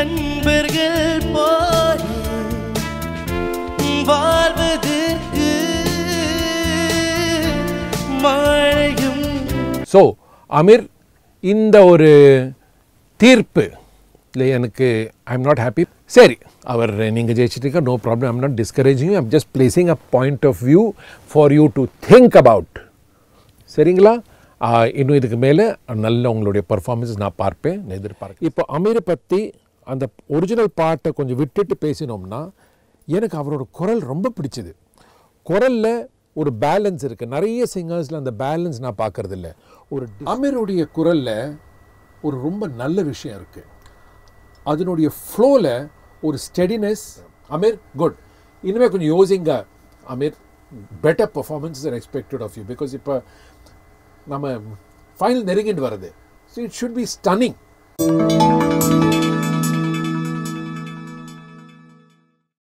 நண்பர்கள் போல வாழ்வதற்கு மழையும். ஸோ அமீர் இந்த ஒரு தீர்ப்பு இல்லை எனக்கு ஐ எம் நாட் ஹாப்பி சரி அவர் நீங்கள் ஜெயிச்சிட்டீங்க no problem I'm not discouraging I'm just placing a point of view for you to think about சரிங்களா? இன்னும் இதுக்கு மேலே நல்ல உங்களுடைய பர்ஃபார்மன்ஸ் நான் பார்ப்பேன் நான் இப்போ அமீரை பற்றி அந்த ஒரிஜினல் பாட்டை கொஞ்சம் விட்டுட்டு பேசினோம்னா எனக்கு அவரோட குரல் ரொம்ப பிடிச்சது. குரலில் ஒரு பேலன்ஸ் இருக்குது நிறைய சிங்கர்ஸில் அந்த பேலன்ஸ் நான் பார்க்கறது ஒரு அமீருடைய குரலில் ஒரு ரொம்ப நல்ல விஷயம் இருக்குது அதனுடைய ஃப்ளோவில் ஒரு ஸ்டெடினஸ் அமீர் குட் இனிமேல் கொஞ்சம் யோசிங்க. Aamir better performance are expected of you because இப்போ நம்ம ஃபைனல் நெருங்கிட்டு வருது. So it should be stunning